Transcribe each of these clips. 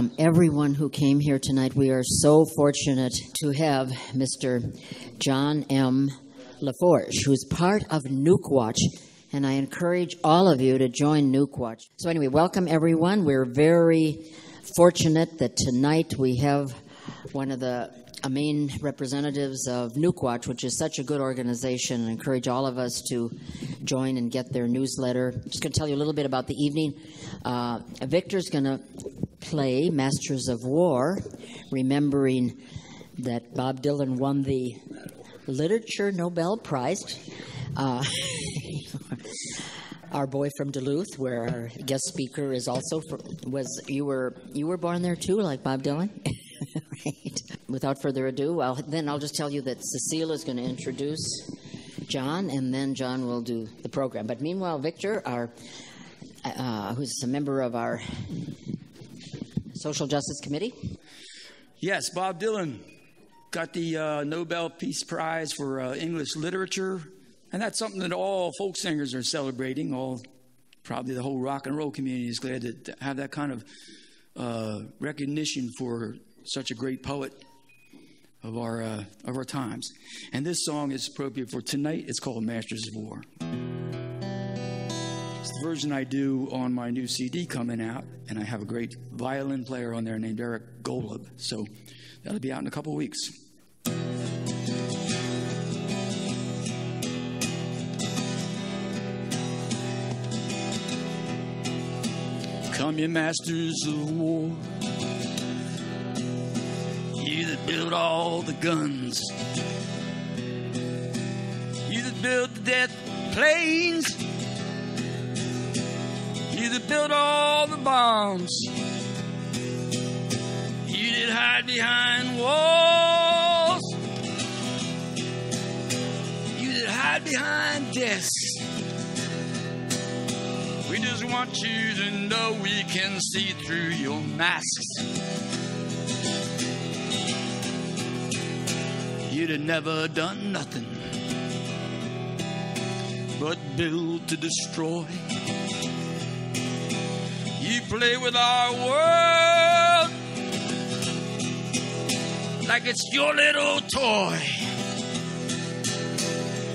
welcome everyone who came here tonight. We are so fortunate to have Mr. John M. LaForge, who's part of Nukewatch, and I encourage all of you to join Nukewatch. So, anyway, welcome everyone. We're very fortunate that tonight we have one of the uh, main representatives of Nukewatch, which is such a good organization, and encourage all of us to join and get their newsletter. Just going to tell you a little bit about the evening. Uh, Victor's going to play Masters of War, remembering that Bob Dylan won the Literature Nobel Prize. Uh, our boy from Duluth, where our guest speaker is also from, was you were you were born there too, like Bob Dylan. right. Without further ado, I'll, then I'll just tell you that Cecile is going to introduce John, and then John will do the program. But meanwhile, Victor, our uh, who's a member of our Social Justice Committee. Yes, Bob Dylan got the uh, Nobel Peace Prize for uh, English Literature, and that's something that all folk singers are celebrating. All probably the whole rock and roll community is glad to have that kind of uh, recognition for such a great poet of our uh, of our times. And this song is appropriate for tonight. It's called Masters of War. Version I do on my new CD coming out, and I have a great violin player on there named Eric Golub. So that'll be out in a couple weeks. Come, ye masters of war you that build all the guns. You that build the death planes. You that build all the bombs. You that hide behind walls. You that hide behind desks. We just want you to know we can see through your masks. you'd have never done nothing but build to destroy. Play with our world like it's your little toy.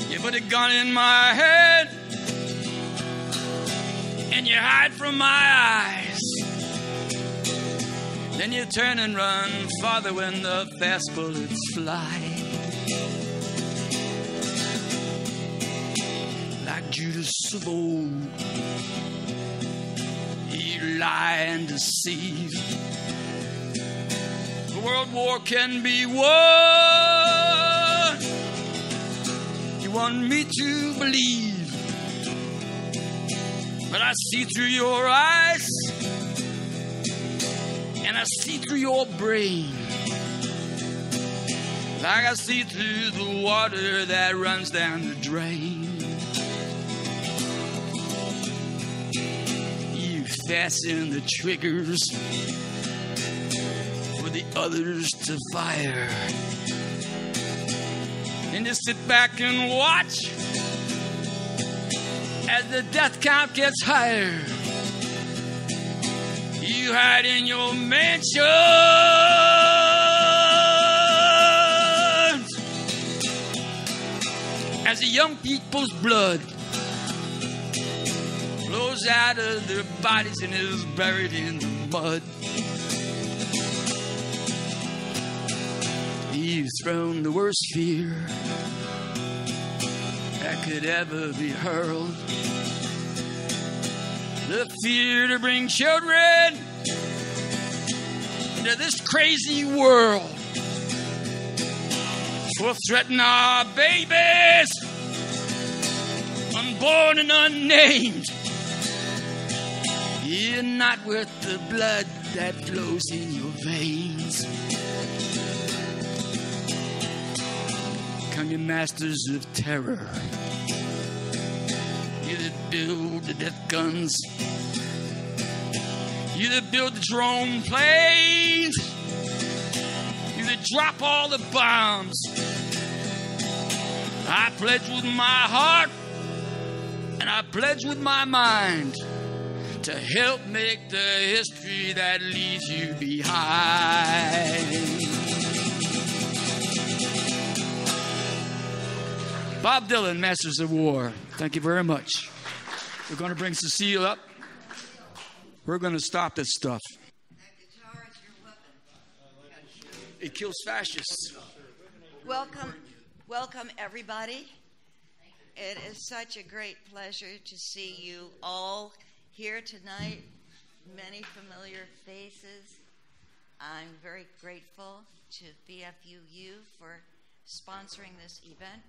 You put a gun in my head and you hide from my eyes. Then you turn and run farther when the fast bullets fly. Like Judas of old. Lie and deceive. The world war can be won. You want me to believe, but I see through your eyes and I see through your brain. Like I see through the water that runs down the drain. Fasten the triggers for the others to fire. And just sit back and watch as the death count gets higher. You hide in your mansion as the young people's blood flows out of their bodies and is buried in the mud. You've thrown the worst fear that could ever be hurled. The fear to bring children into this crazy world will threaten our babies, unborn and unnamed. You're not worth the blood that flows in your veins. Come, you masters of terror. You that build the death guns. You that build the drone planes. You that drop all the bombs. I pledge with my heart and I pledge with my mind to help make the history that leaves you behind. Bob Dylan, Masters of War. Thank you very much. We're going to bring Cecile up. We're going to stop this stuff. It kills fascists. Welcome, welcome everybody. It is such a great pleasure to see you all here tonight. Many familiar faces. I'm very grateful to BFUU for sponsoring this event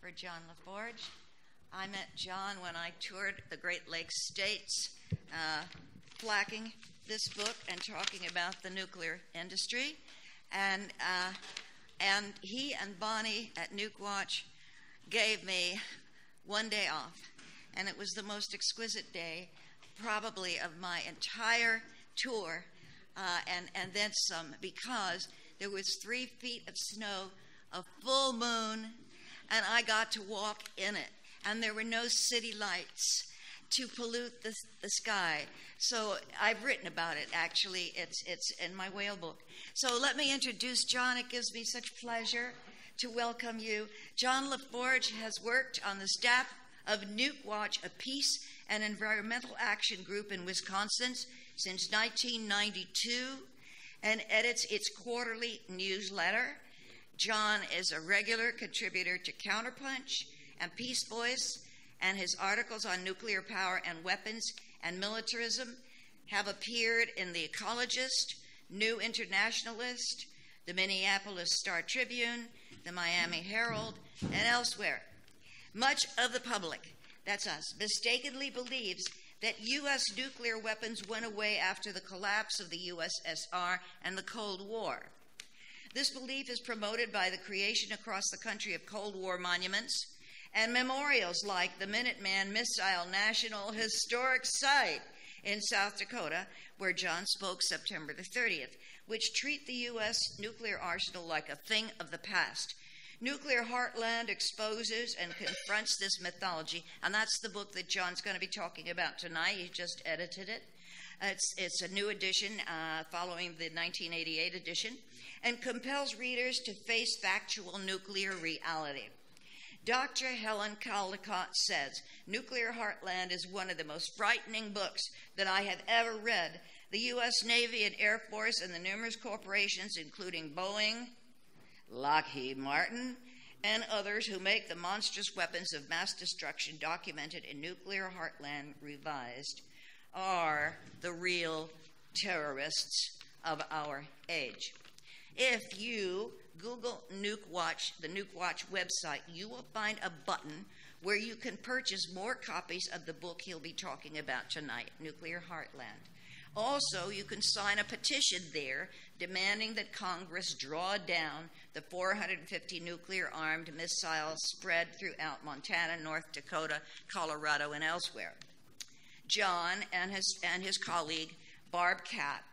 for John LaForge. I met John when I toured the Great Lakes states, uh, flacking this book and talking about the nuclear industry. And, uh, and he and Bonnie at Nukewatch gave me one day off. And it was the most exquisite day, probably, of my entire tour, uh, and, and then some, because there was three feet of snow, a full moon, and I got to walk in it. And there were no city lights to pollute the, the sky. So I've written about it, actually. It's, it's in my whale book. So let me introduce John. It gives me such pleasure to welcome you. John LaForge has worked on the staff of Nukewatch, a peace and environmental action group in Wisconsin since 1992 and edits its quarterly newsletter. John is a regular contributor to Counterpunch and Peace Voice, and his articles on nuclear power and weapons and militarism have appeared in The Ecologist, New Internationalist, the Minneapolis Star Tribune, the Miami Herald, and elsewhere. Much of the public, that's us, mistakenly believes that U.S. nuclear weapons went away after the collapse of the USSR and the Cold War. This belief is promoted by the creation across the country of Cold War monuments and memorials like the Minuteman Missile National Historic Site in South Dakota, where John spoke September the 30th, which treat the U.S. nuclear arsenal like a thing of the past. Nuclear Heartland exposes and confronts this mythology, and that's the book that John's going to be talking about tonight. He just edited it. It's, it's a new edition uh, following the 1988 edition and compels readers to face factual nuclear reality. Dr. Helen Caldicott says Nuclear Heartland is one of the most frightening books that I have ever read. The U.S. Navy and Air Force and the numerous corporations, including Boeing, Lockheed Martin, and others who make the monstrous weapons of mass destruction documented in Nuclear Heartland Revised, are the real terrorists of our age. If you Google Nukewatch, the Nukewatch website, you will find a button where you can purchase more copies of the book he'll be talking about tonight, Nuclear Heartland. Also, you can sign a petition there demanding that Congress draw down the 450 nuclear armed missiles spread throughout Montana, North Dakota, Colorado, and elsewhere. John and his, and his colleague, Barb Katt,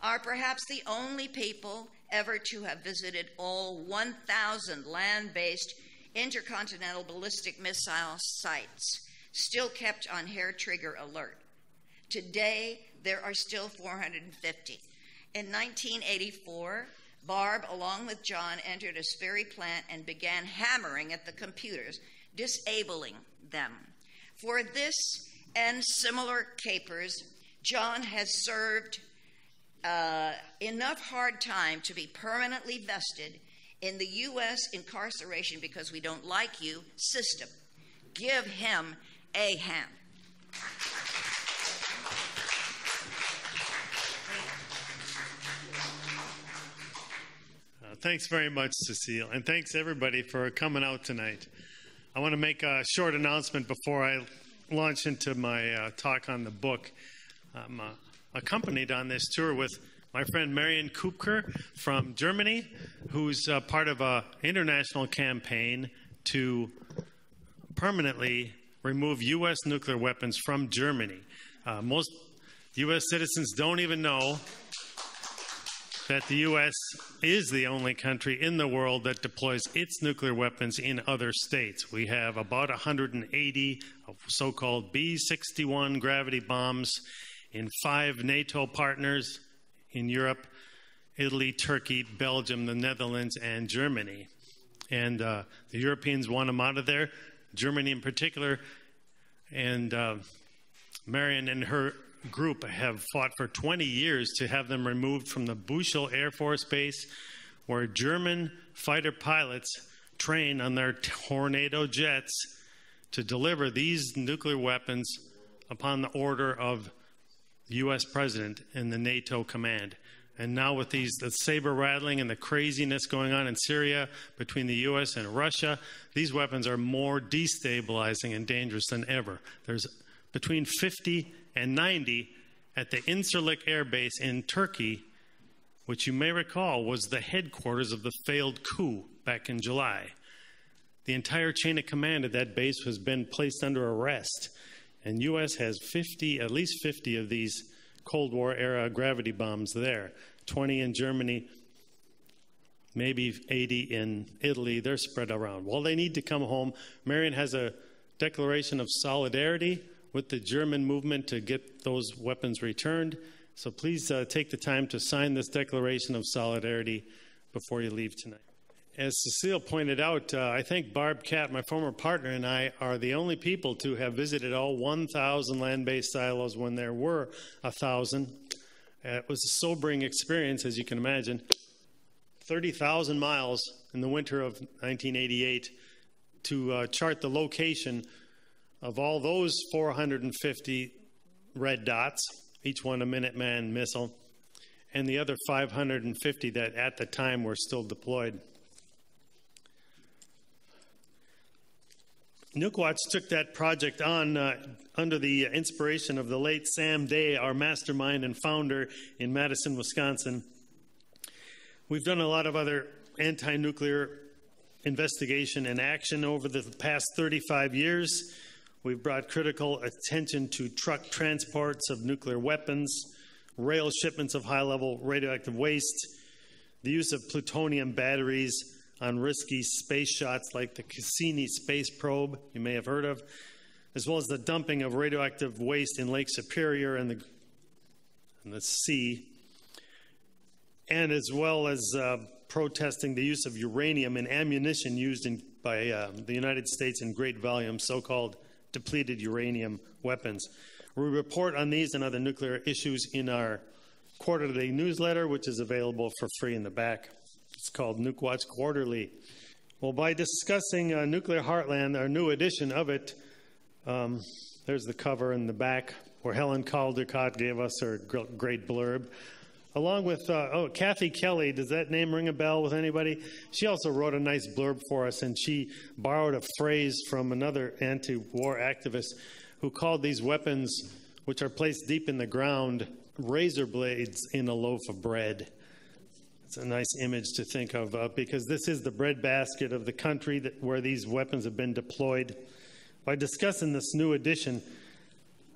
are perhaps the only people ever to have visited all 1,000 land based intercontinental ballistic missile sites, still kept on hair trigger alert. Today, there are still 450. In 1984, Barb, along with John, entered a Sperry plant and began hammering at the computers, disabling them. For this and similar capers, John has served uh, enough hard time to be permanently vested in the U.S. incarceration because we don't like you system. Give him a hand. Thanks very much, Cecile, and thanks everybody for coming out tonight. I want to make a short announcement before I launch into my uh, talk on the book. Um, uh, accompanied on this tour with my friend Marion Küpker from Germany, who's uh, part of an international campaign to permanently remove U.S. nuclear weapons from Germany. Uh, most U.S. citizens don't even know that the U.S. is the only country in the world that deploys its nuclear weapons in other states. We have about 180 so called B 61 gravity bombs in five NATO partners in Europe Italy, Turkey, Belgium, the Netherlands, and Germany. And uh, the Europeans want them out of there, Germany in particular. And uh, Marion and her group have fought for 20 years to have them removed from the Büchel Air Force Base, where German fighter pilots train on their Tornado jets to deliver these nuclear weapons upon the order of the U.S. President and the NATO command. And now, with these the saber rattling and the craziness going on in Syria between the U.S. and Russia, these weapons are more destabilizing and dangerous than ever. There's between 50 and 90 at the Incirlik Air Base in Turkey, which you may recall was the headquarters of the failed coup back in July. The entire chain of command at that base has been placed under arrest, and U.S. has 50, at least 50 of these Cold War era gravity bombs there. 20 in Germany, maybe 80 in Italy. They're spread around. Well, they need to come home. Marion has a declaration of solidarity with the German movement to get those weapons returned. So please uh, take the time to sign this declaration of solidarity before you leave tonight. As Cecile pointed out, uh, I think Barb Katt, my former partner, and I are the only people to have visited all 1,000 land based silos when there were 1,000. Uh, it was a sobering experience, as you can imagine. 30,000 miles in the winter of 1988 to uh, chart the location of all those 450 red dots, each one a Minuteman missile, and the other 550 that at the time were still deployed. Nukewatch took that project on uh, under the inspiration of the late Sam Day, our mastermind and founder in Madison, Wisconsin. We've done a lot of other anti nuclear investigation and action over the past 35 years. We've brought critical attention to truck transports of nuclear weapons, rail shipments of high level radioactive waste, the use of plutonium batteries on risky space shots like the Cassini space probe, you may have heard of, as well as the dumping of radioactive waste in Lake Superior and the, and the sea, and as well as uh, protesting the use of uranium in ammunition used in, by uh, the United States in great volume, so called depleted uranium weapons. We report on these and other nuclear issues in our quarterly newsletter, which is available for free in the back. It's called Nukewatch Quarterly. Well, by discussing uh, Nuclear Heartland, our new edition of it, um, there's the cover in the back where Helen Caldicott gave us her great blurb along with uh, oh Kathy Kelly. Does that name ring a bell with anybody? She also wrote a nice blurb for us, and she borrowed a phrase from another anti-war activist who called these weapons, which are placed deep in the ground, razor blades in a loaf of bread. It's a nice image to think of uh, because this is the breadbasket of the country that, where these weapons have been deployed. By discussing this new edition,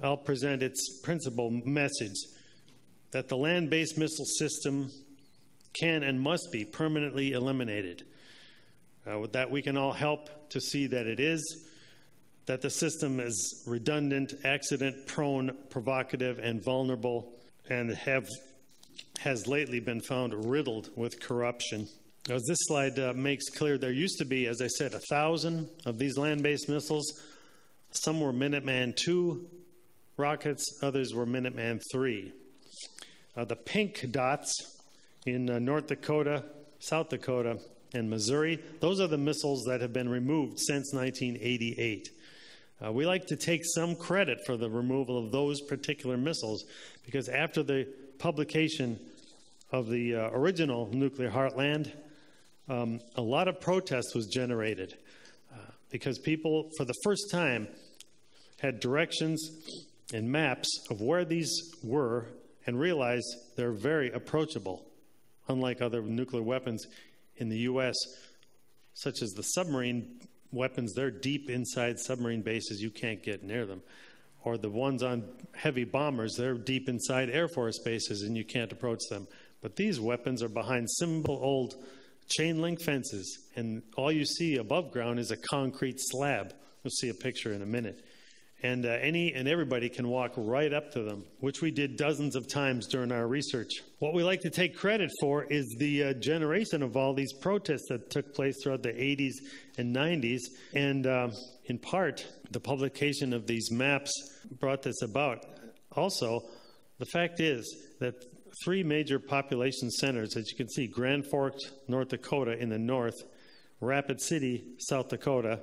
I'll present its principal message that the land based missile system can and must be permanently eliminated. Uh, that, we can all help to see that it is, that the system is redundant, accident prone, provocative, and vulnerable, and have, has lately been found riddled with corruption. As this slide uh, makes clear, there used to be, as I said, a thousand of these land based missiles. Some were Minuteman II rockets, others were Minuteman III. Uh, the pink dots in uh, North Dakota, South Dakota, and Missouri, those are the missiles that have been removed since 1988. Uh, we like to take some credit for the removal of those particular missiles because after the publication of the uh, original nuclear heartland, um, a lot of protest was generated uh, because people, for the first time, had directions and maps of where these were and realize they're very approachable, unlike other nuclear weapons in the U.S., such as the submarine weapons. They're deep inside submarine bases, you can't get near them. Or the ones on heavy bombers, they're deep inside Air Force bases and you can't approach them. But these weapons are behind simple old chain link fences, and all you see above ground is a concrete slab. We'll see a picture in a minute. And uh, any and everybody can walk right up to them, which we did dozens of times during our research. What we like to take credit for is the uh, generation of all these protests that took place throughout the 80s and 90s, and uh, in part, the publication of these maps brought this about. Also, the fact is that three major population centers, as you can see Grand Forks, North Dakota in the north, Rapid City, South Dakota,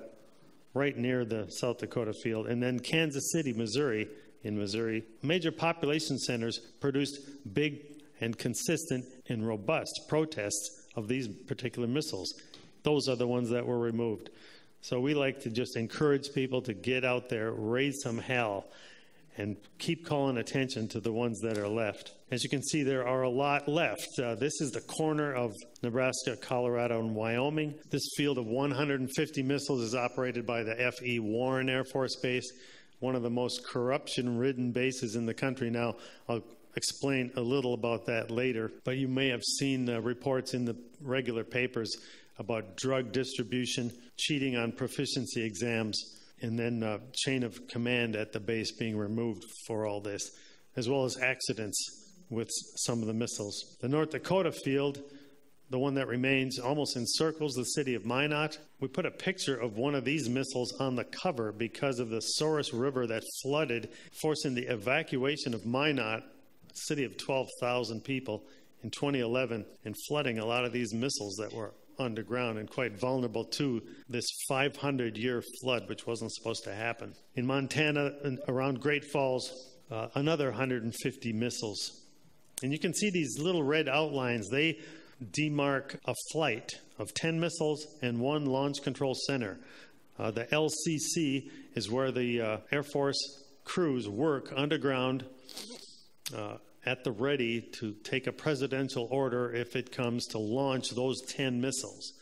right near the South Dakota field, and then Kansas City, Missouri, in Missouri. Major population centers produced big and consistent and robust protests of these particular missiles. Those are the ones that were removed. So we like to just encourage people to get out there, raise some hell, and keep calling attention to the ones that are left. As you can see, there are a lot left. Uh, this is the corner of Nebraska, Colorado, and Wyoming. This field of 150 missiles is operated by the F.E. Warren Air Force Base, one of the most corruption ridden bases in the country. Now, I'll explain a little about that later, but you may have seen uh, reports in the regular papers about drug distribution, cheating on proficiency exams and then uh, chain of command at the base being removed for all this, as well as accidents with some of the missiles. The North Dakota field, the one that remains, almost encircles the city of Minot. We put a picture of one of these missiles on the cover because of the Souris River that flooded, forcing the evacuation of Minot, a city of 12,000 people, in 2011, and flooding a lot of these missiles that were underground and quite vulnerable to this 500 year flood, which wasn't supposed to happen. In Montana, around Great Falls, uh, another 150 missiles. And you can see these little red outlines. They demark a flight of 10 missiles and one launch control center. Uh, the LCC is where the uh, Air Force crews work underground uh, at the ready to take a presidential order if it comes to launch those 10 missiles.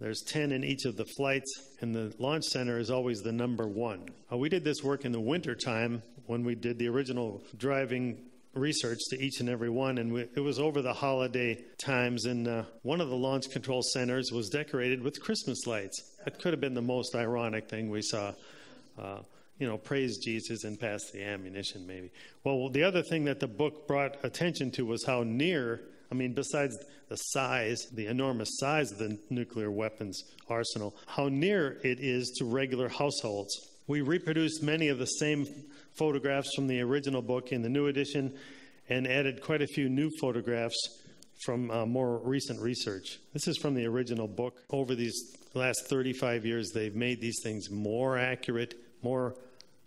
There's 10 in each of the flights, and the launch center is always the number one. Uh, we did this work in the wintertime when we did the original driving research to each and every one, and we, it was over the holiday times, and uh, one of the launch control centers was decorated with Christmas lights. That could have been the most ironic thing we saw. Uh, you know, praise Jesus and pass the ammunition, maybe. Well, the other thing that the book brought attention to was how near, I mean, besides the size, the enormous size of the nuclear weapons arsenal, how near it is to regular households. We reproduced many of the same photographs from the original book in the new edition and added quite a few new photographs from uh, more recent research. This is from the original book. Over these last 35 years, they've made these things more accurate, more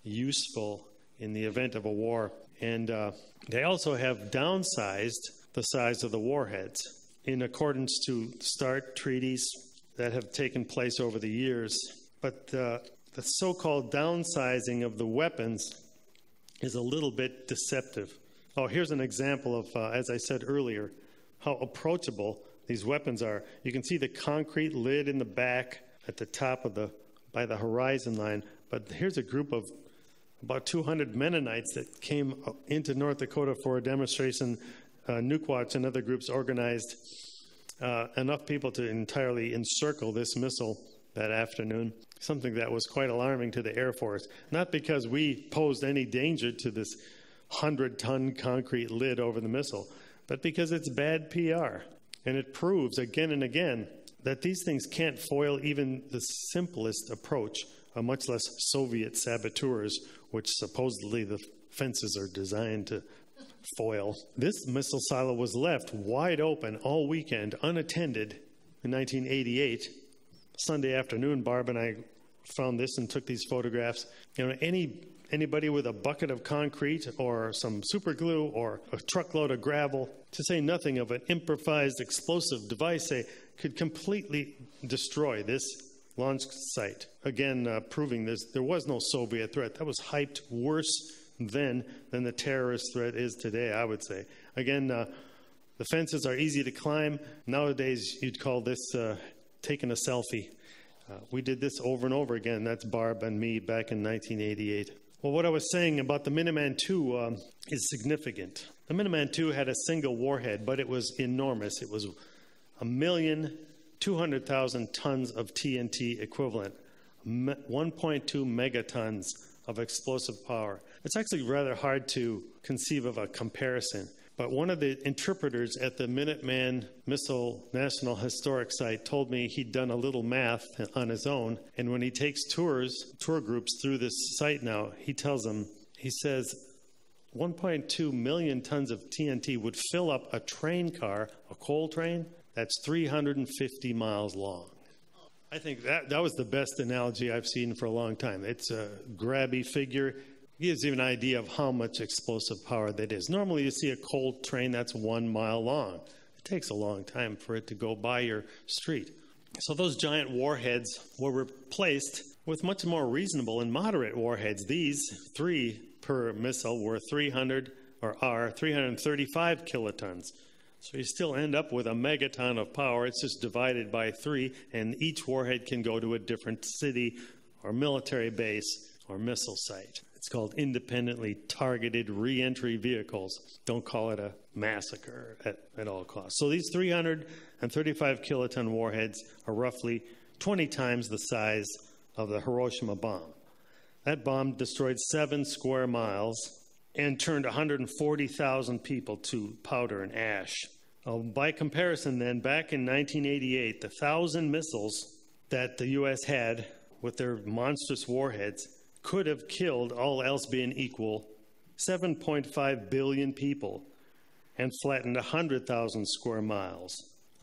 useful in the event of a war. And uh, they also have downsized the size of the warheads in accordance to START treaties that have taken place over the years. But uh, the so called downsizing of the weapons is a little bit deceptive. Oh, here's an example of, uh, as I said earlier, how approachable these weapons are. You can see the concrete lid in the back at the top of the by the horizon line. But here's a group of about 200 Mennonites that came into North Dakota for a demonstration. Uh, Nukewatch and other groups organized uh, enough people to entirely encircle this missile that afternoon, something that was quite alarming to the Air Force. Not because we posed any danger to this 100 ton concrete lid over the missile, but because it's bad PR. And it proves again and again that these things can't foil even the simplest approach, much less Soviet saboteurs which supposedly the fences are designed to foil. This missile silo was left wide open all weekend, unattended, in 1988. Sunday afternoon, Barb and I found this and took these photographs. You know, any anybody with a bucket of concrete or some super glue or a truckload of gravel, to say nothing of an improvised explosive device, say, could completely destroy this launch site. Again, uh, proving this, there was no Soviet threat. That was hyped worse then than the terrorist threat is today, I would say. Again, uh, the fences are easy to climb. Nowadays, you'd call this uh, taking a selfie. Uh, we did this over and over again. That's Barb and me back in 1988. Well, what I was saying about the Minuteman II um, is significant. The Minuteman II had a single warhead, but it was enormous. It was a million 200,000 tons of TNT equivalent, 1.2 megatons of explosive power. It's actually rather hard to conceive of a comparison. But one of the interpreters at the Minuteman Missile National Historic Site told me he'd done a little math on his own. And when he takes tours, tour groups through this site now, he tells them, he says, 1.2 million tons of TNT would fill up a train car, a coal train, that's 350 miles long. I think that, that was the best analogy I've seen for a long time. It's a grabby figure gives you an idea of how much explosive power that is. Normally, you see a coal train that's one mile long. It takes a long time for it to go by your street. So, those giant warheads were replaced with much more reasonable and moderate warheads. These three per missile were 300 or are 335 kilotons. So you still end up with a megaton of power. It's just divided by three, and each warhead can go to a different city or military base or missile site. It's called independently targeted reentry vehicles. Don't call it a massacre at, at all costs. So these 335 kiloton warheads are roughly 20 times the size of the Hiroshima bomb. That bomb destroyed seven square miles and turned 140,000 people to powder and ash. By comparison, then, back in 1988, the thousand missiles that the U.S. had with their monstrous warheads could have killed, all else being equal, 7.5 billion people and flattened 100,000 square miles.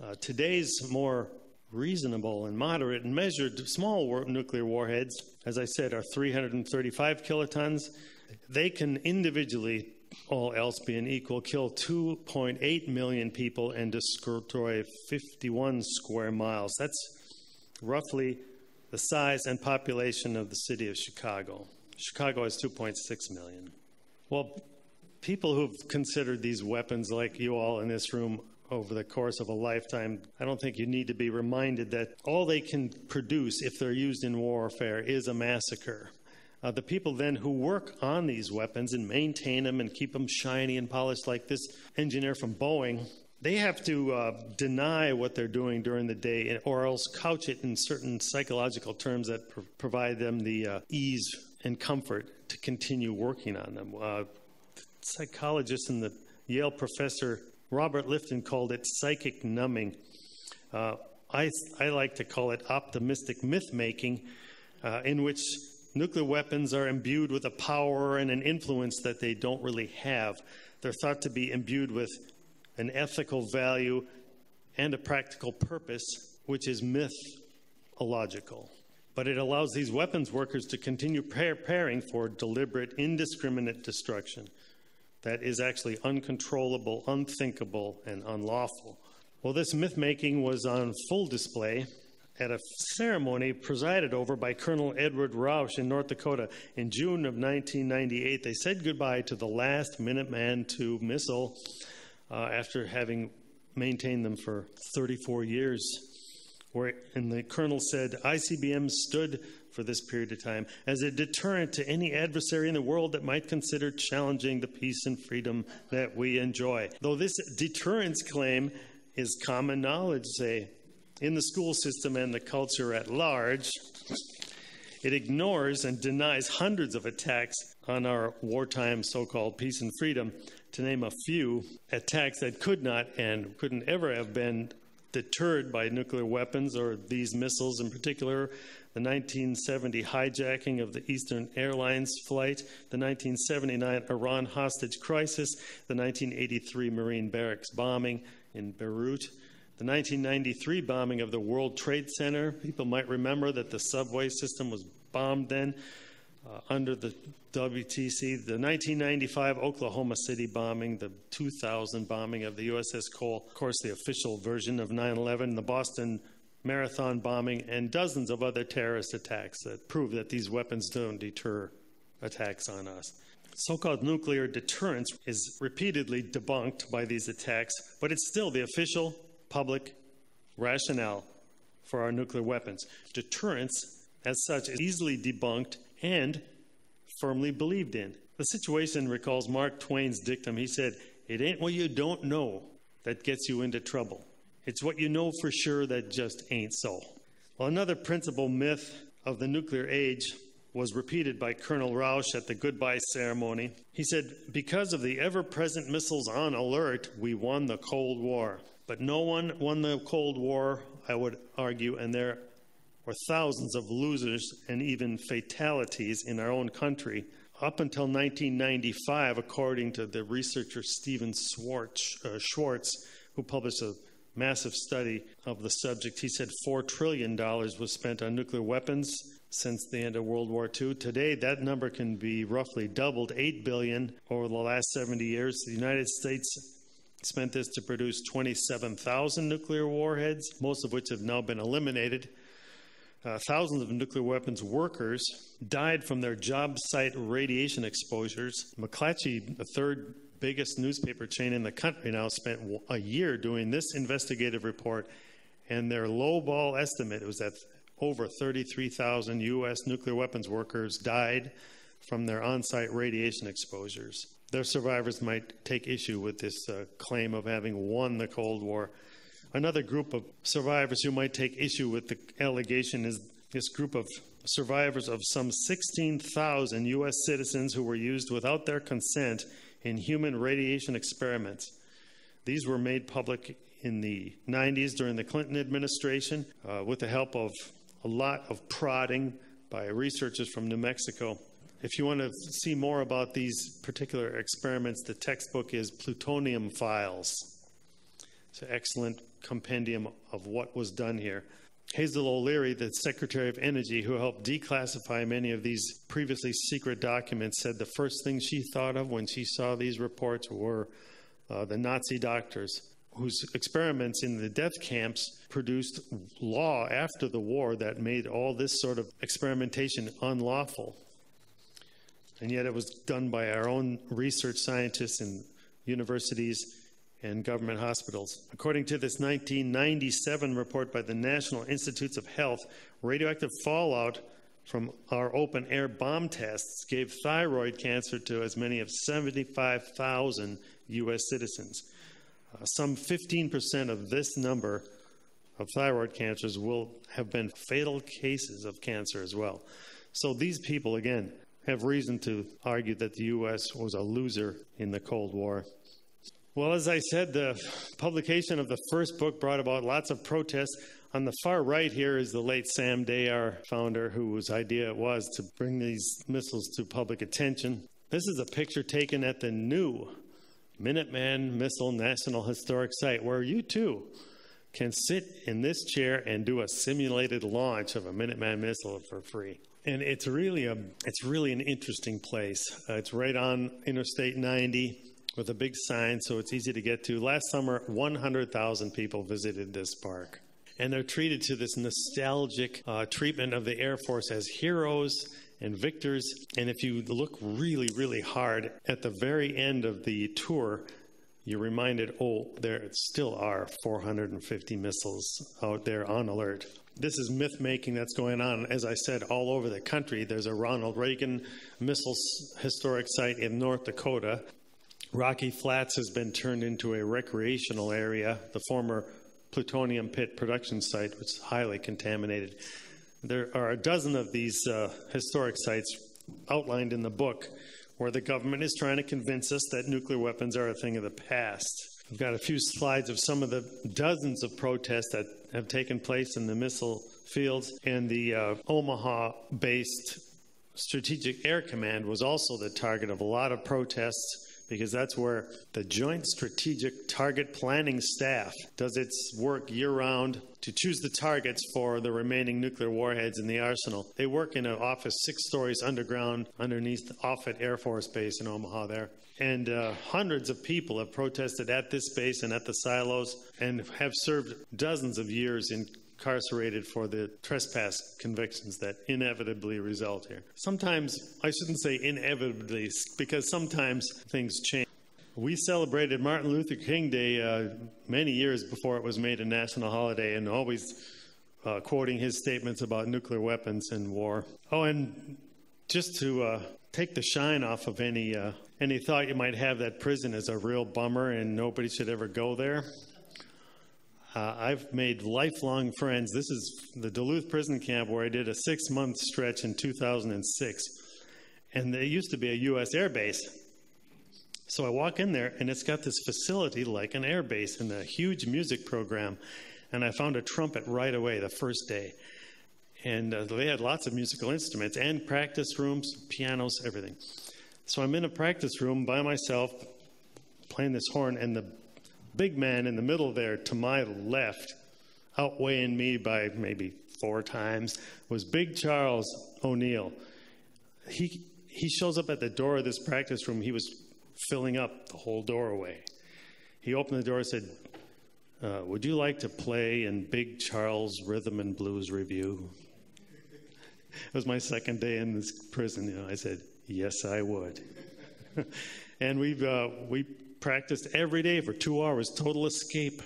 Uh, today's more reasonable and moderate and measured small war- nuclear warheads, as I said, are 335 kilotons. They can individually, all else being equal, kill 2.8 million people and destroy 51 square miles. That's roughly the size and population of the city of Chicago. Chicago has 2.6 million. Well, people who've considered these weapons, like you all in this room, over the course of a lifetime, I don't think you need to be reminded that all they can produce if they're used in warfare is a massacre. Uh, the people then who work on these weapons and maintain them and keep them shiny and polished, like this engineer from Boeing, they have to uh, deny what they're doing during the day or else couch it in certain psychological terms that pr- provide them the uh, ease and comfort to continue working on them. Uh, psychologist and the Yale professor Robert Lifton called it psychic numbing. Uh, I, I, like to call it optimistic myth making, uh, in which nuclear weapons are imbued with a power and an influence that they don't really have. They're thought to be imbued with an ethical value, and a practical purpose, which is mythological. But it allows these weapons workers to continue preparing for deliberate, indiscriminate destruction that is actually uncontrollable, unthinkable, and unlawful. Well, this myth making was on full display at a ceremony presided over by Colonel Edward Rausch in North Dakota in June of 1998. They said goodbye to the last Minuteman II missile uh, after having maintained them for 34 years. Where, and the colonel said ICBM stood for this period of time as a deterrent to any adversary in the world that might consider challenging the peace and freedom that we enjoy. Though this deterrence claim is common knowledge, say, in the school system and the culture at large, it ignores and denies hundreds of attacks on our wartime so called peace and freedom to name a few, attacks that could not and couldn't ever have been deterred by nuclear weapons or these missiles in particular. The 1970 hijacking of the Eastern Airlines flight, the 1979 Iran hostage crisis, the 1983 Marine barracks bombing in Beirut, the 1993 bombing of the World Trade Center. People might remember that the subway system was bombed then uh, under the WTC, the 1995 Oklahoma City bombing, the 2000 bombing of the USS Cole, of course, the official version of 9 11, the Boston Marathon bombing, and dozens of other terrorist attacks that prove that these weapons don't deter attacks on us. So called nuclear deterrence is repeatedly debunked by these attacks, but it's still the official public rationale for our nuclear weapons. Deterrence, as such, is easily debunked and firmly believed in. The situation recalls Mark Twain's dictum. He said, It ain't what you don't know that gets you into trouble, it's what you know for sure that just ain't so. Well, another principal myth of the nuclear age was repeated by Colonel Rausch at the goodbye ceremony. He said, Because of the ever present missiles on alert, we won the Cold War. But no one won the Cold War, I would argue, and there were thousands of losers and even fatalities in our own country. Up until 1995, according to the researcher Stephen Schwartz, uh, Schwartz who published a massive study of the subject, he said $4 trillion was spent on nuclear weapons since the end of World War II. Today, that number can be roughly doubled, 8 billion over the last 70 years. The United States spent this to produce 27,000 nuclear warheads, most of which have now been eliminated. Uh, thousands of nuclear weapons workers died from their job site radiation exposures. McClatchy, the third biggest newspaper chain in the country, now spent a year doing this investigative report, and their lowball estimate was that over 33,000 U.S. nuclear weapons workers died from their on site radiation exposures. Their survivors might take issue with this uh, claim of having won the Cold War. Another group of survivors who might take issue with the allegation is this group of survivors of some 16,000 U.S. citizens who were used without their consent in human radiation experiments. These were made public in the 90s during the Clinton administration uh, with the help of a lot of prodding by researchers from New Mexico. If you want to see more about these particular experiments, the textbook is Plutonium Files. It's an excellent compendium of what was done here. Hazel O'Leary, the Secretary of Energy, who helped declassify many of these previously secret documents, said the first thing she thought of when she saw these reports were uh, the Nazi doctors whose experiments in the death camps produced law after the war that made all this sort of experimentation unlawful. And yet it was done by our own research scientists in universities and government hospitals. According to this 1997 report by the National Institutes of Health, radioactive fallout from our open air bomb tests gave thyroid cancer to as many as 75,000 U.S. citizens. Uh, some 15% of this number of thyroid cancers will have been fatal cases of cancer as well. So these people, again, have reason to argue that the U.S. was a loser in the Cold War. Well, as I said, the publication of the first book brought about lots of protests. On the far right here is the late Sam Day, our founder, whose idea it was to bring these missiles to public attention. This is a picture taken at the new Minuteman Missile National Historic Site, where you too can sit in this chair and do a simulated launch of a Minuteman missile for free. And it's really a it's really an interesting place. Uh, it's right on Interstate 90 with a big sign so it's easy to get to. Last summer, 100,000 people visited this park. And they're treated to this nostalgic uh, treatment of the Air Force as heroes and victors. And if you look really, really hard at the very end of the tour, you're reminded, oh, there still are 450 missiles out there on alert. This is myth making that's going on, as I said, all over the country. There's a Ronald Reagan Missile Historic Site in North Dakota. Rocky Flats has been turned into a recreational area, the former plutonium pit production site, is highly contaminated. There are a dozen of these uh, historic sites outlined in the book where the government is trying to convince us that nuclear weapons are a thing of the past. I've got a few slides of some of the dozens of protests that have taken place in the missile fields, and the uh, Omaha based Strategic Air Command was also the target of a lot of protests because that's where the Joint Strategic Target Planning Staff does its work year round to choose the targets for the remaining nuclear warheads in the arsenal. They work in an office six stories underground underneath Offutt Air Force Base in Omaha there. And uh, hundreds of people have protested at this base and at the silos and have served dozens of years in incarcerated for the trespass convictions that inevitably result here. Sometimes, I shouldn't say inevitably, because sometimes things change. We celebrated Martin Luther King Day uh, many years before it was made a national holiday, and always uh, quoting his statements about nuclear weapons and war. Oh, and just to uh, take the shine off of any uh, any thought you might have that prison is a real bummer and nobody should ever go there. Uh, I've made lifelong friends. This is the Duluth prison camp where I did a six month stretch in 2006. And it used to be a U.S. air base. So I walk in there, and it's got this facility like an air base and a huge music program. And I found a trumpet right away the first day. And uh, they had lots of musical instruments and practice rooms, pianos, everything. So I'm in a practice room by myself playing this horn, and the big man in the middle there to my left, outweighing me by maybe four times, was Big Charles O'Neill. He, he shows up at the door of this practice room. He was filling up the whole doorway. He opened the door and said, uh, Would you like to play in Big Charles Rhythm and Blues Review? it was my second day in this prison. You know, I said, Yes, I would. and we've, uh, we practiced every day for two hours, total escape.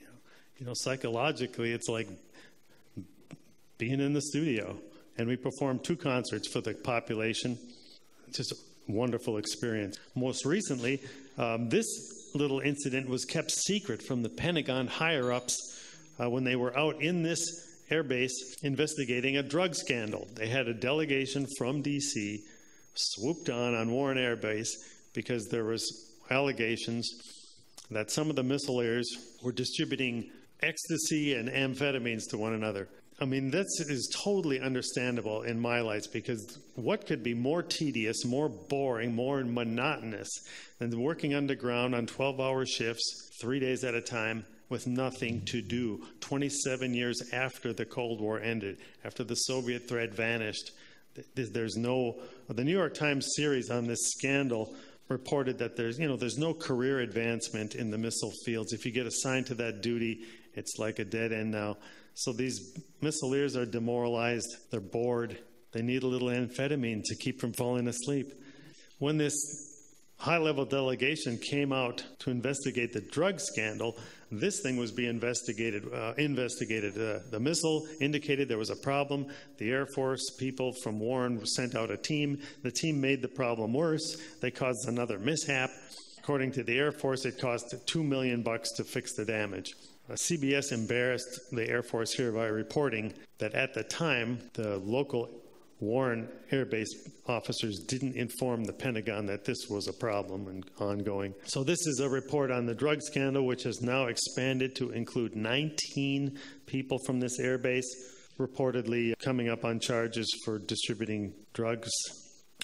You know, you know, psychologically, it's like being in the studio. And we performed two concerts for the population. Just a wonderful experience. Most recently, um, this little incident was kept secret from the Pentagon higher ups uh, when they were out in this airbase investigating a drug scandal. They had a delegation from D.C. swooped on on Warren Air Base because there was allegations that some of the missileers were distributing ecstasy and amphetamines to one another. I mean, this is totally understandable in my lights because what could be more tedious, more boring, more monotonous than working underground on 12 hour shifts, three days at a time, with nothing to do 27 years after the Cold War ended, after the Soviet threat vanished? There's no, the New York Times series on this scandal reported that there's you know there's no career advancement in the missile fields. If you get assigned to that duty, it's like a dead end now. So these missileers are demoralized. They're bored. They need a little amphetamine to keep from falling asleep. When this high level delegation came out to investigate the drug scandal, this thing was being investigated. Uh, investigated. Uh, the missile indicated there was a problem. The Air Force people from Warren sent out a team. The team made the problem worse. They caused another mishap. According to the Air Force, it cost two million bucks to fix the damage. Uh, CBS embarrassed the Air Force here by reporting that at the time, the local Warren Air Base officers didn't inform the Pentagon that this was a problem and ongoing. So, this is a report on the drug scandal, which has now expanded to include 19 people from this air base reportedly coming up on charges for distributing drugs.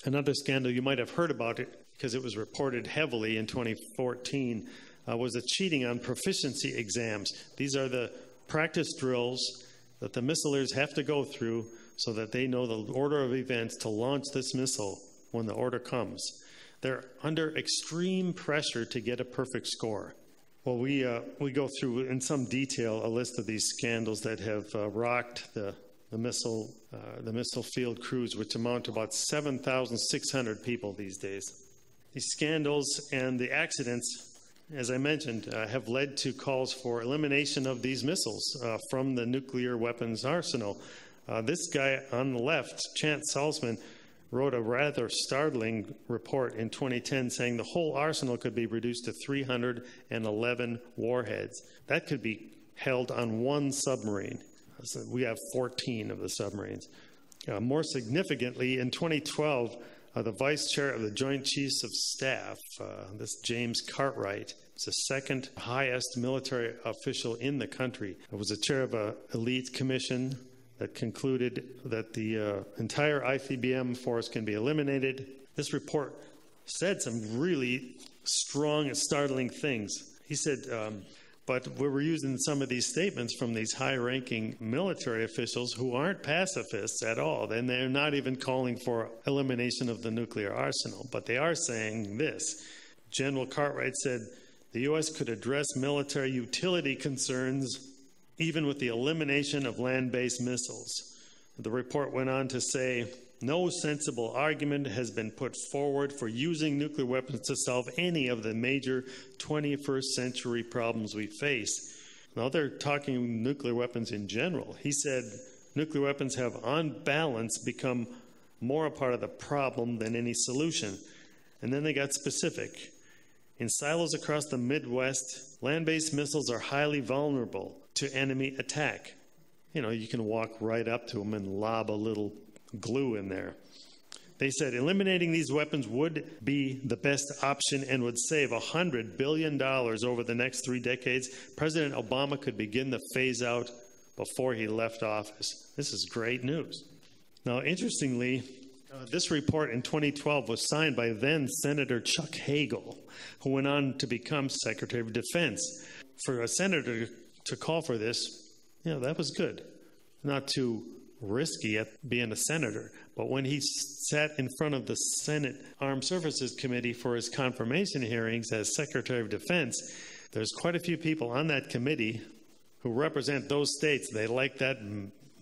Another scandal you might have heard about it because it was reported heavily in 2014 uh, was the cheating on proficiency exams. These are the practice drills that the missileers have to go through so that they know the order of events to launch this missile when the order comes. They're under extreme pressure to get a perfect score. Well, we, uh, we go through in some detail a list of these scandals that have uh, rocked the, the, missile, uh, the missile field crews, which amount to about 7,600 people these days. These scandals and the accidents, as I mentioned, uh, have led to calls for elimination of these missiles uh, from the nuclear weapons arsenal. Uh, this guy on the left, Chance Saltzman, wrote a rather startling report in 2010 saying the whole arsenal could be reduced to 311 warheads. That could be held on one submarine. So we have 14 of the submarines. Uh, more significantly, in 2012, uh, the vice chair of the Joint Chiefs of Staff, uh, this James Cartwright, is the second highest military official in the country. It was the chair of an elite commission that concluded that the uh, entire ICBM force can be eliminated. This report said some really strong and startling things. He said, um, but we were using some of these statements from these high ranking military officials who aren't pacifists at all. And they're not even calling for elimination of the nuclear arsenal. But they are saying this General Cartwright said the U.S. could address military utility concerns even with the elimination of land based missiles. The report went on to say no sensible argument has been put forward for using nuclear weapons to solve any of the major 21st century problems we face. Now they're talking nuclear weapons in general. He said nuclear weapons have, on balance, become more a part of the problem than any solution. And then they got specific. In silos across the Midwest, land based missiles are highly vulnerable to enemy attack. You know, you can walk right up to them and lob a little glue in there. They said eliminating these weapons would be the best option and would save $100 billion over the next three decades. President Obama could begin the phase out before he left office. This is great news. Now, interestingly, uh, this report in 2012 was signed by then Senator Chuck Hagel, who went on to become Secretary of Defense. For a senator to call for this, you know, that was good. Not too risky at being a senator. But when he sat in front of the Senate Armed Services Committee for his confirmation hearings as Secretary of Defense, there's quite a few people on that committee who represent those states. They like that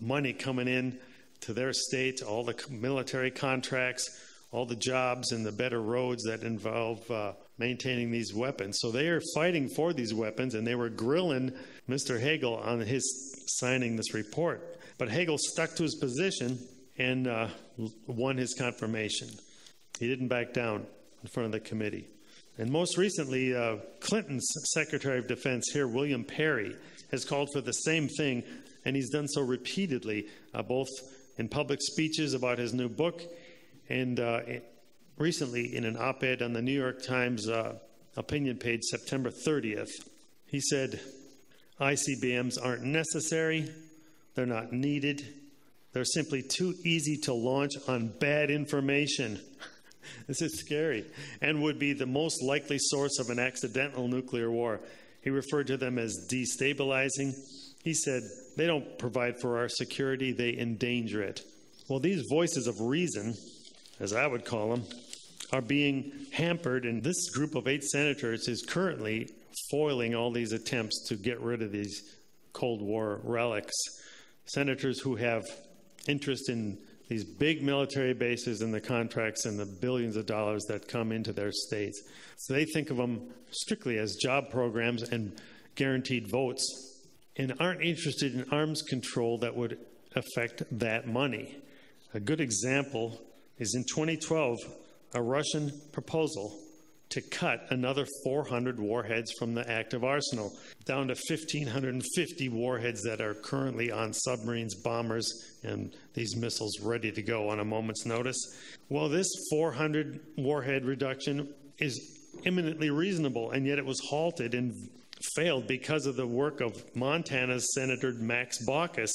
money coming in to their state, all the military contracts, all the jobs and the better roads that involve uh, maintaining these weapons. So they are fighting for these weapons, and they were grilling Mr. Hagel on his signing this report. But Hagel stuck to his position and uh, won his confirmation. He didn't back down in front of the committee. And most recently, uh, Clinton's Secretary of Defense here, William Perry, has called for the same thing, and he's done so repeatedly, uh, both in public speeches about his new book and uh, recently in an op ed on the New York Times uh, opinion page, September 30th. He said, ICBMs aren't necessary they're not needed. They're simply too easy to launch on bad information. this is scary. And would be the most likely source of an accidental nuclear war. He referred to them as destabilizing. He said, they don't provide for our security, they endanger it. Well, these voices of reason, as I would call them, are being hampered, and this group of eight senators is currently foiling all these attempts to get rid of these Cold War relics senators who have interest in these big military bases and the contracts and the billions of dollars that come into their states. So they think of them strictly as job programs and guaranteed votes and aren't interested in arms control that would affect that money. A good example is in 2012, a Russian proposal to cut another 400 warheads from the active arsenal, down to 1,550 warheads that are currently on submarines, bombers, and these missiles ready to go on a moment's notice. Well, this 400 warhead reduction is eminently reasonable, and yet it was halted and failed because of the work of Montana's Senator Max Baucus.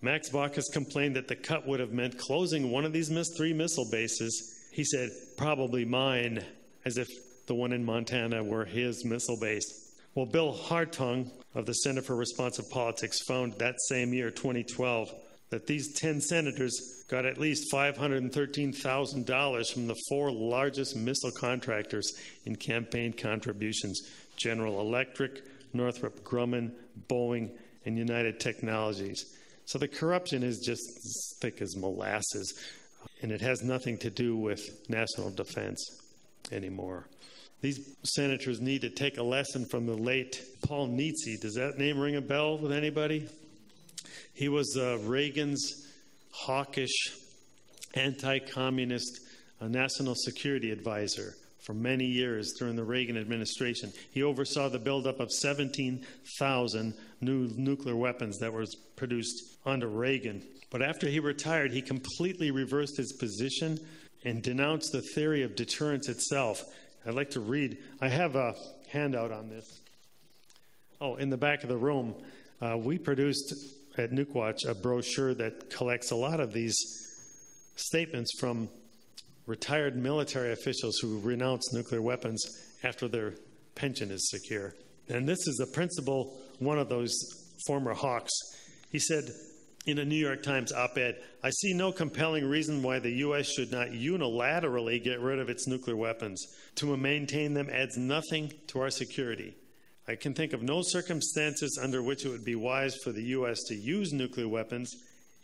Max Baucus complained that the cut would have meant closing one of these three missile bases. He said, probably mine as if the one in Montana were his missile base. Well, Bill Hartung of the Center for Responsive Politics found that same year, 2012, that these 10 senators got at least $513,000 from the four largest missile contractors in campaign contributions General Electric, Northrop Grumman, Boeing, and United Technologies. So the corruption is just as thick as molasses, and it has nothing to do with national defense anymore. These senators need to take a lesson from the late Paul Nitze. Does that name ring a bell with anybody? He was uh, Reagan's hawkish, anti communist uh, national security advisor for many years during the Reagan administration. He oversaw the buildup of 17,000 new nuclear weapons that was produced under Reagan. But after he retired, he completely reversed his position and denounced the theory of deterrence itself. I'd like to read, I have a handout on this. Oh, in the back of the room, uh, we produced at Nukewatch a brochure that collects a lot of these statements from retired military officials who renounce nuclear weapons after their pension is secure. And this is the principal one of those former hawks. He said, in a New York Times op ed, I see no compelling reason why the U.S. should not unilaterally get rid of its nuclear weapons. To maintain them adds nothing to our security. I can think of no circumstances under which it would be wise for the U.S. to use nuclear weapons,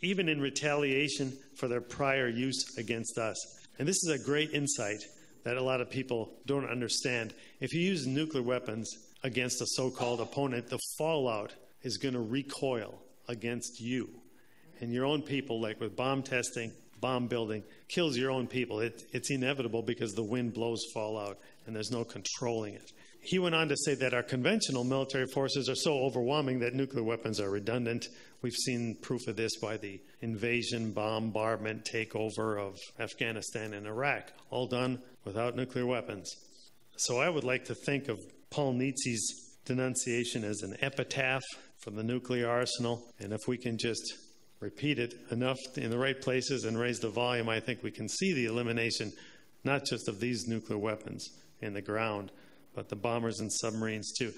even in retaliation for their prior use against us. And this is a great insight that a lot of people don't understand. If you use nuclear weapons against a so called opponent, the fallout is going to recoil against you and your own people, like with bomb testing, bomb building kills your own people. It, it's inevitable because the wind blows fallout and there's no controlling it. He went on to say that our conventional military forces are so overwhelming that nuclear weapons are redundant. We've seen proof of this by the invasion, bombardment, takeover of Afghanistan and Iraq, all done without nuclear weapons. So I would like to think of Paul Nitze's denunciation as an epitaph for the nuclear arsenal. And if we can just repeat it enough in the right places and raise the volume, I think we can see the elimination not just of these nuclear weapons in the ground, but the bombers and submarines too.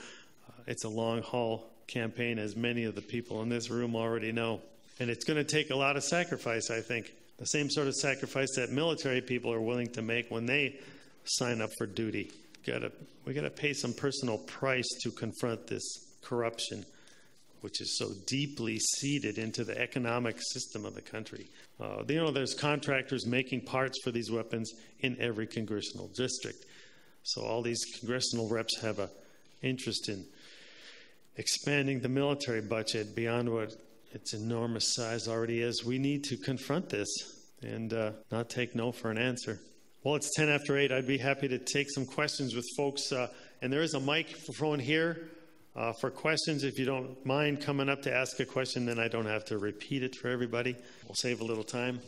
Uh, it's a long haul campaign, as many of the people in this room already know. And it's going to take a lot of sacrifice, I think. The same sort of sacrifice that military people are willing to make when they sign up for duty. Gotta, we got to pay some personal price to confront this corruption, which is so deeply seated into the economic system of the country. Uh, you know, there's contractors making parts for these weapons in every congressional district. So all these congressional reps have an interest in expanding the military budget beyond what its enormous size already is. We need to confront this and uh, not take no for an answer. Well, it's 10 after 8. I'd be happy to take some questions with folks. Uh, and there is a microphone here uh, for questions. If you don't mind coming up to ask a question, then I don't have to repeat it for everybody. We'll save a little time.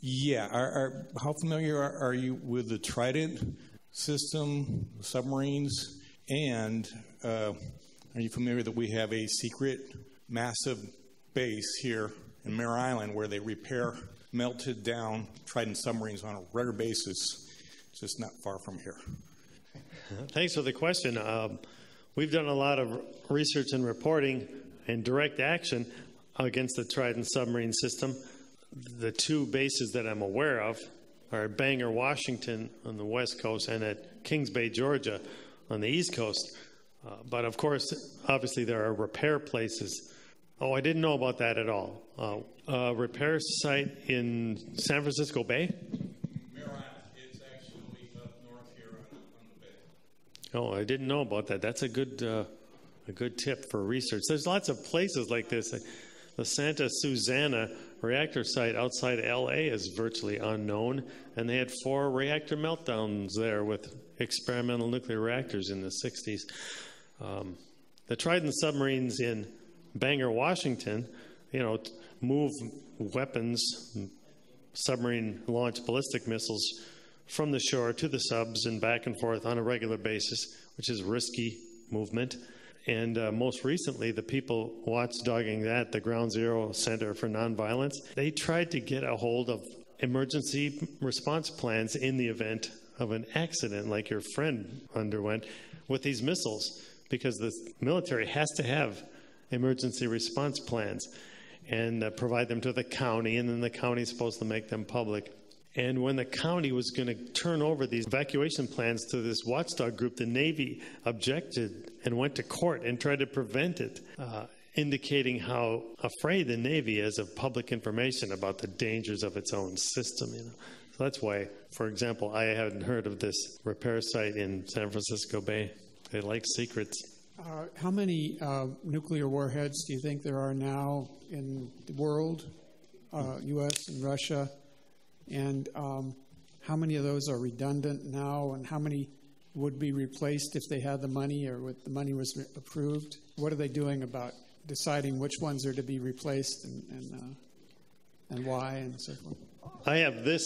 Yeah. Are, are, how familiar are, are you with the Trident system, submarines, and uh, are you familiar that we have a secret, massive base here in Mare Island where they repair melted down Trident submarines on a regular basis, just not far from here? Thanks for the question. Um, we've done a lot of research and reporting and direct action against the Trident submarine system. The two bases that I'm aware of are at Bangor, Washington on the west coast, and at Kings Bay, Georgia on the east coast. Uh, but of course, obviously, there are repair places. Oh, I didn't know about that at all. Uh, a repair site in San Francisco Bay? It's actually up north here on, the bay. Oh, I didn't know about that. That's a good, uh, a good tip for research. There's lots of places like this. The Santa Susana reactor site outside LA is virtually unknown, and they had four reactor meltdowns there with experimental nuclear reactors in the 60s. Um, the Trident submarines in Bangor, Washington, you know, move weapons, submarine launched ballistic missiles from the shore to the subs and back and forth on a regular basis, which is risky movement. And uh, most recently, the people watchdogging that, the Ground Zero Center for Nonviolence, they tried to get a hold of emergency response plans in the event of an accident like your friend underwent with these missiles because the military has to have emergency response plans and uh, provide them to the county, and then the county is supposed to make them public. And when the county was going to turn over these evacuation plans to this watchdog group, the Navy objected and went to court and tried to prevent it, uh, indicating how afraid the Navy is of public information about the dangers of its own system. You know, so that's why, for example, I hadn't heard of this repair site in San Francisco Bay. They like secrets. Uh, how many uh, nuclear warheads do you think there are now in the world, uh, U.S. and Russia? And um, how many of those are redundant now, and how many would be replaced if they had the money or the money was approved? What are they doing about deciding which ones are to be replaced and and, uh, and why and so forth? I have this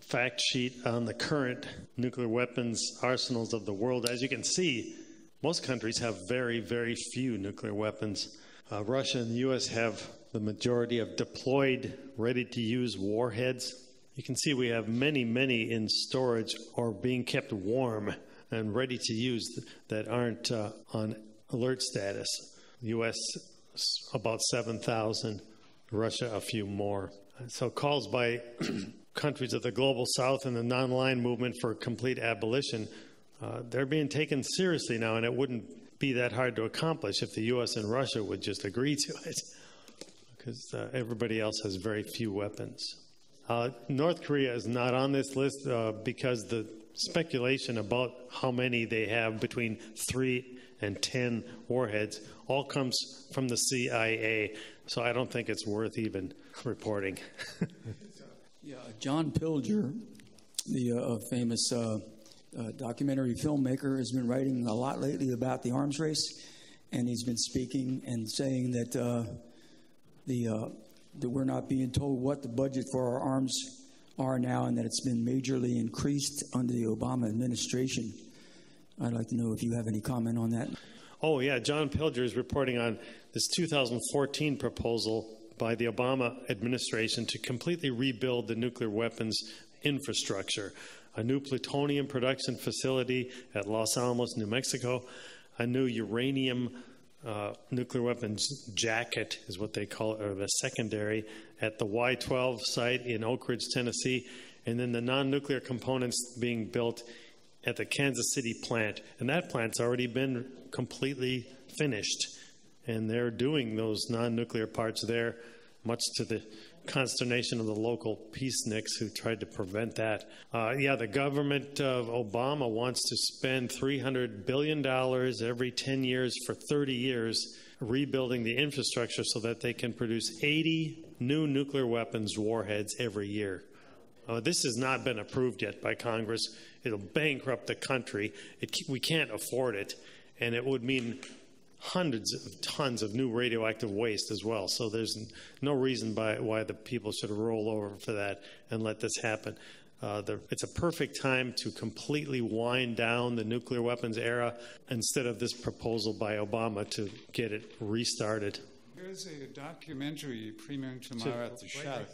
fact sheet on the current nuclear weapons arsenals of the world. As you can see, most countries have very, very few nuclear weapons. Uh, Russia and the U.S. have the majority of deployed, ready to use warheads. You can see we have many, many in storage or being kept warm and ready to use that aren't uh, on alert status. The U.S. about 7,000, Russia a few more. So calls by countries of the global south and the non-aligned movement for complete abolition, uh, they're being taken seriously now, and it wouldn't be that hard to accomplish if the U.S. and Russia would just agree to it, because uh, everybody else has very few weapons. Uh, North Korea is not on this list uh, because the speculation about how many they have between three and ten warheads all comes from the CIA. So I don't think it's worth even reporting. Yeah, John Pilger, the uh, famous uh, uh, documentary filmmaker, has been writing a lot lately about the arms race, and he's been speaking and saying that the that we're not being told what the budget for our arms are now, and that it's been majorly increased under the Obama administration. I'd like to know if you have any comment on that. Oh, yeah. John Pilger is reporting on this 2014 proposal by the Obama administration to completely rebuild the nuclear weapons infrastructure. A new plutonium production facility at Los Alamos, New Mexico, a new uranium uh, nuclear weapons jacket, is what they call it, or the secondary, at the Y 12 site in Oak Ridge, Tennessee, and then the non nuclear components being built at the Kansas City plant. And that plant's already been completely finished. And they're doing those non nuclear parts there, much to the consternation of the local peaceniks who tried to prevent that. Uh, yeah, the government of Obama wants to spend $300 billion every 10 years for 30 years rebuilding the infrastructure so that they can produce 80 new nuclear weapons warheads every year. Uh, this has not been approved yet by Congress. It'll bankrupt the country. It, we can't afford it, and it would mean hundreds of tons of new radioactive waste as well. So there's no reason by, why the people should roll over for that and let this happen. Uh, the, it's a perfect time to completely wind down the nuclear weapons era instead of this proposal by Obama to get it restarted. There's a documentary premiering tomorrow at the Shad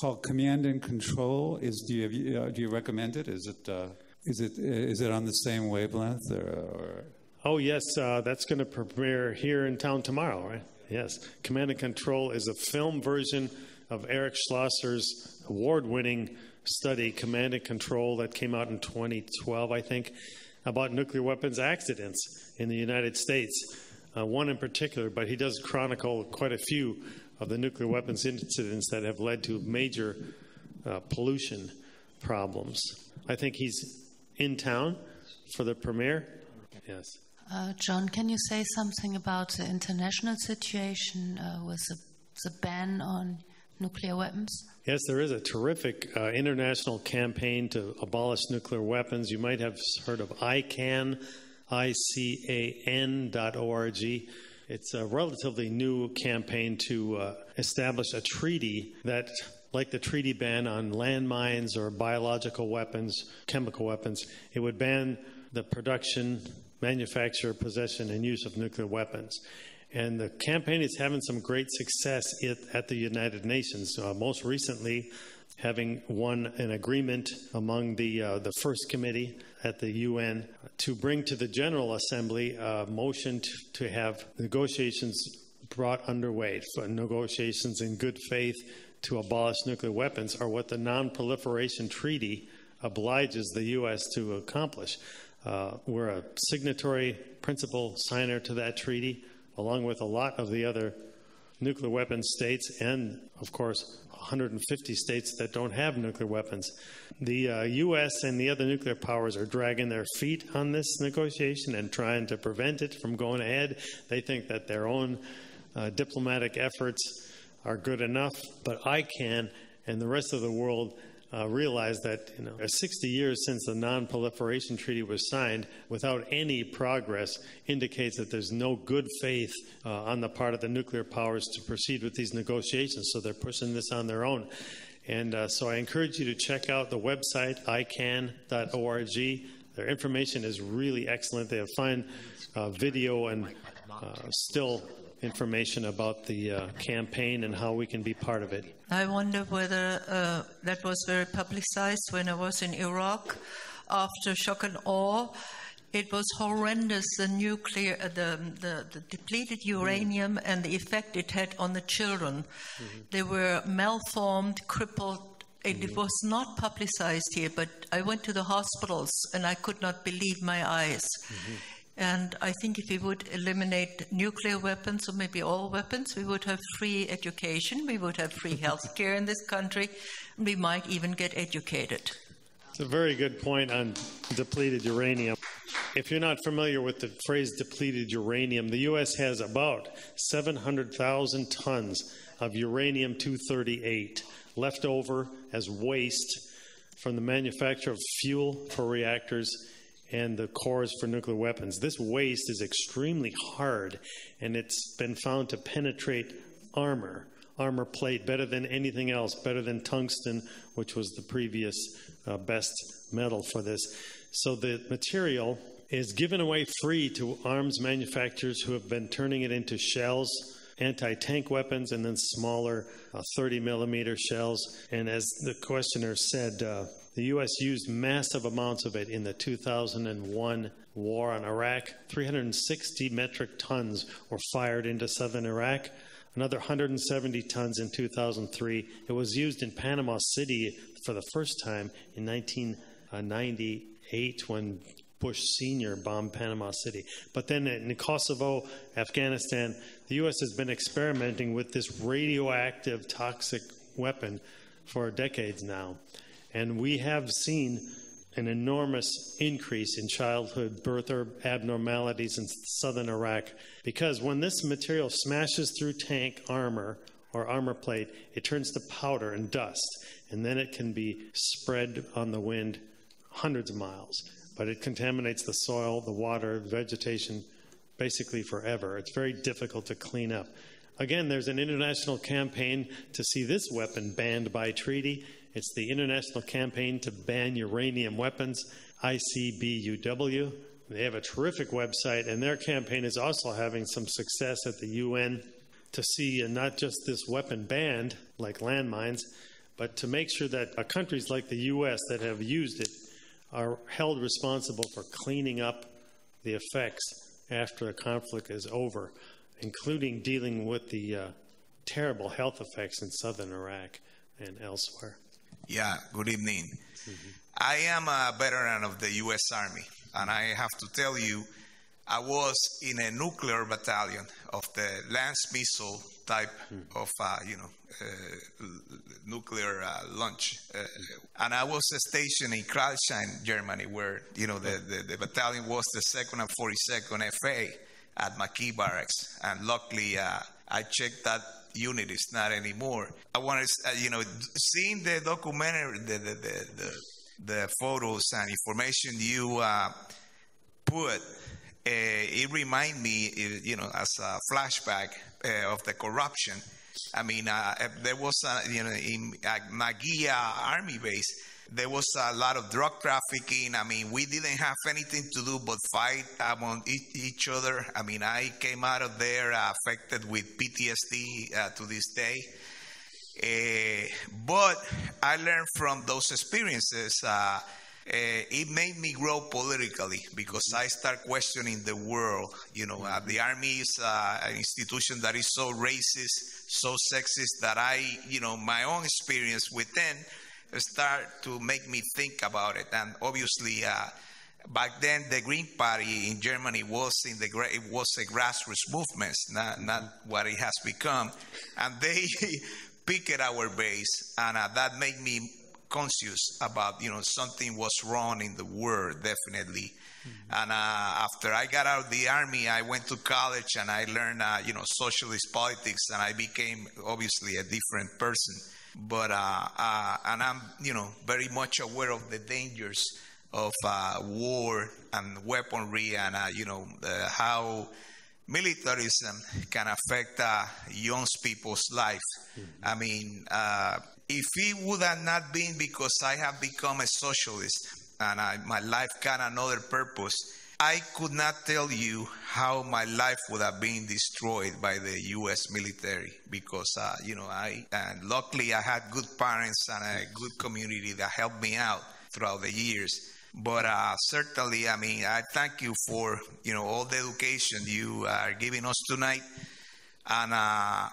called Command and Control. Is do you uh, do you recommend it? Is it uh, is it is it on the same wavelength or? or? Oh yes, uh, that's going to premiere here in town tomorrow, right? Yes, Command and Control is a film version of Eric Schlosser's award-winning study, Command and Control, that came out in 2012, I think, about nuclear weapons accidents in the United States uh, one in particular, but he does chronicle quite a few of the nuclear weapons incidents that have led to major uh, pollution problems. I think he's in town for the premiere. Yes. Uh, John, can you say something about the international situation uh, with the, the, ban on nuclear weapons? Yes, there is a terrific uh, international campaign to abolish nuclear weapons. You might have heard of ICAN ican.org. It's a relatively new campaign to uh, establish a treaty that, like the treaty ban on landmines or biological weapons, chemical weapons, it would ban the production, manufacture, possession, and use of nuclear weapons. And the campaign is having some great success at the United Nations. Uh, most recently, having won an agreement among the uh, the first committee at the UN to bring to the General Assembly a motion to, to have negotiations brought underway for negotiations in good faith to abolish nuclear weapons are what the Non-Proliferation Treaty obliges the U.S. to accomplish. Uh, we're a signatory principal signer to that treaty, along with a lot of the other nuclear weapons states and, of course, 150 states that don't have nuclear weapons. The uh, U.S. and the other nuclear powers are dragging their feet on this negotiation and trying to prevent it from going ahead. They think that their own uh, diplomatic efforts are good enough, but ICAN and the rest of the world uh, realize that you know, 60 years since the Non-Proliferation Treaty was signed, without any progress, indicates that there's no good faith uh, on the part of the nuclear powers to proceed with these negotiations. So they're pushing this on their own. And uh, so I encourage you to check out the website ican.org. Their information is really excellent. They have fine uh, video and uh, still information about the uh, campaign and how we can be part of it. I wonder whether uh, that was very publicized when I was in Iraq after shock and awe. It was horrendous the nuclear, uh, the, the, the, depleted uranium mm and the effect it had on the children. Mm-hmm. They were malformed, crippled. It, mm-hmm. it was not publicized here, but I went to the hospitals and I could not believe my eyes. And I think if we would eliminate nuclear weapons, or maybe all weapons, we would have free education, we would have free health care in this country, and we might even get educated. It's a very good point on depleted uranium. If you're not familiar with the phrase depleted uranium, the U.S. has about 700,000 tons of uranium 238 left over as waste from the manufacture of fuel for reactors and the cores for nuclear weapons. This waste is extremely hard and it's been found to penetrate armor, armor plate, better than anything else, better than tungsten, which was the previous uh, best metal for this. So the material is given away free to arms manufacturers who have been turning it into shells anti tank weapons and then smaller uh, 30 millimeter shells. And as the questioner said, uh, the U.S. used massive amounts of it in the 2001 war on Iraq. 360 metric tons were fired into southern Iraq. Another 170 tons in 2003. It was used in Panama City for the first time in 1998 when Bush Sr. bombed Panama City. But then in Kosovo, Afghanistan, the U.S. has been experimenting with this radioactive toxic weapon for decades now. And we have seen an enormous increase in childhood birth abnormalities in southern Iraq because when this material smashes through tank armor or armor plate, it turns to powder and dust, and then it can be spread on the wind hundreds of miles but it contaminates the soil, the water, vegetation basically forever. It's very difficult to clean up. Again, there's an international campaign to see this weapon banned by treaty. It's the International Campaign to Ban Uranium Weapons, ICBUW. They have a terrific website, and their campaign is also having some success at the UN to see uh, not just this weapon banned, like landmines, but to make sure that uh, countries like the US that have used it are held responsible for cleaning up the effects after a conflict is over, including dealing with the uh, terrible health effects in southern Iraq and elsewhere. Yeah, good evening. Mm-hmm. I am a veteran of the U.S. Army, and I have to tell you, I was in a nuclear battalion of the Lance missile type mm. of, uh, you know, uh, nuclear uh, launch. Uh, and I was stationed in Crailsheim, Germany, where, you know, the, the, the, battalion was the 2nd and 42nd FA at McKee Barracks. And luckily, uh, I checked that unit is not anymore. I want to, you know, seeing the documentary, the, the, the, the photos and information you put, it reminded me, you know, as a flashback uh, of the corruption. I mean, uh, there was, a, you know, in uh, Maguia Army Base, there was a lot of drug trafficking. I mean, we didn't have anything to do but fight among each other. I mean, I came out of there uh, affected with PTSD uh, to this day. Uh, but I learned from those experiences uh, uh, it made me grow politically because I start questioning the world. You know, uh, the army is uh, an institution that is so racist, so sexist that I, you know, my own experience within start to make me think about it. And obviously, uh, back then the Green Party in Germany was in the it was a grassroots movement, not not what it has become, and they picked our base, and uh, that made me conscious about you know something was wrong in the world definitely mm-hmm. and uh, after i got out of the army i went to college and i learned uh, you know socialist politics and i became obviously a different person but uh, uh and i'm you know very much aware of the dangers of uh, war and weaponry and uh, you know how militarism can affect young people's life mm-hmm. i mean if it would have not been because I have become a socialist and I, my life got another purpose, I could not tell you how my life would have been destroyed by the U.S. military because, uh, you know, I and luckily I had good parents and a good community that helped me out throughout the years. But uh, certainly, I mean, I thank you for you know all the education you are giving us tonight, and uh,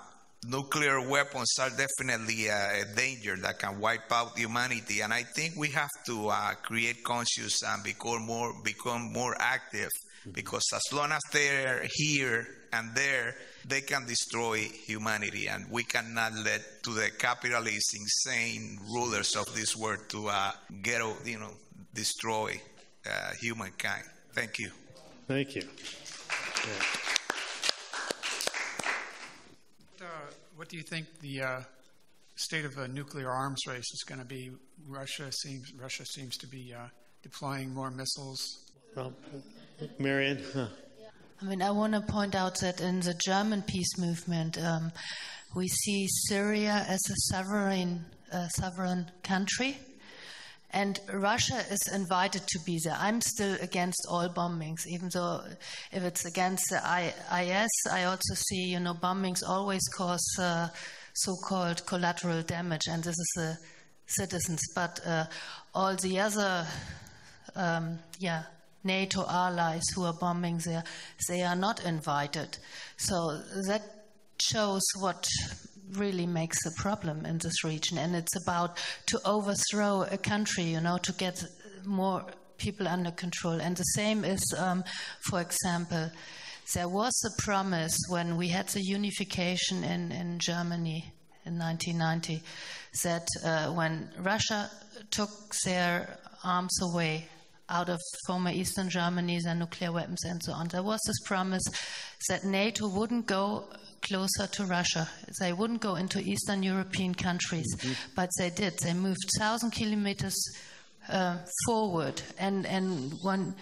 nuclear weapons are definitely a, danger that can wipe out humanity. And I think we have to uh, create conscious and become more become more active because as long as they're here and there, they can destroy humanity, and we cannot let to the capitalist, insane rulers of this world to uh, get you know destroy uh, humankind. Thank you. Thank you. Uh, what do you think the uh, state of the nuclear arms race is going to be? Russia seems Russia seems to be uh, deploying more missiles. Well, Marion. Huh. I mean, I want to point out that in the German peace movement, um, we see Syria as a sovereign, uh, sovereign country, and Russia is invited to be there. I'm still against all bombings, even though if it's against the IS, I also see, you know, bombings always cause uh, so-called collateral damage, and this is the citizens. But uh, all the other, um, yeah NATO allies who are bombing there, they are not invited. So that shows what really makes a problem in this region. And it's about to overthrow a country, you know, to get more people under control. And the same is, um, for example, there was a promise when we had the unification in, in Germany in 1990 that uh, when Russia took their arms away out of former Eastern Germany, their nuclear weapons, and so on. There was this promise that NATO wouldn't go closer to Russia. They wouldn't go into Eastern European countries, mm-hmm. but they did. They moved thousand kilometers uh, forward, and and when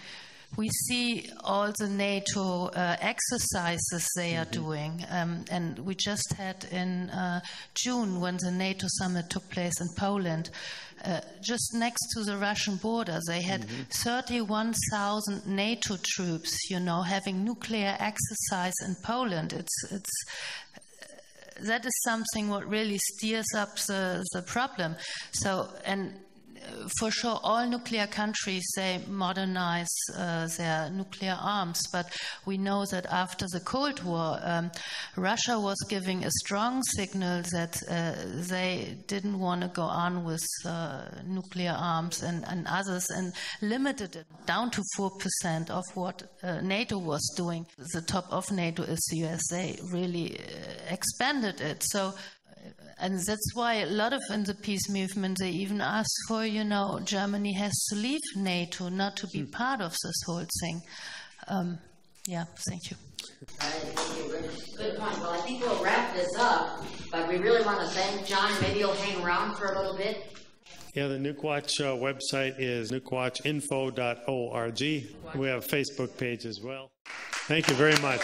we see all the NATO uh, exercises they are mm-hmm. doing. Um, and we just had in uh, June, when the NATO summit took place in Poland, uh, just next to the Russian border, they had mm-hmm. 31,000 NATO troops, you know, having nuclear exercise in Poland. It's, it's, that is something what really steers up the, the problem. So, and for sure, all nuclear countries they modernize uh, their nuclear arms, but we know that after the Cold War, um, Russia was giving a strong signal that uh, they didn't want to go on with uh, nuclear arms and, and, others, and limited it down to four percent of what uh, NATO was doing. The top of NATO is the USA, really uh, expanded it. So and that's why a lot of in the peace movement they even ask for, you know, Germany has to leave NATO, not to be mm. part of this whole thing. Um, yeah, thank you. Good point. Well, I think we'll wrap this up, but we really want to thank John. Maybe you'll hang around for a little bit. Yeah, the Nukewatch uh, website is nukewatchinfo.org. We have a Facebook page as well. Thank you very much.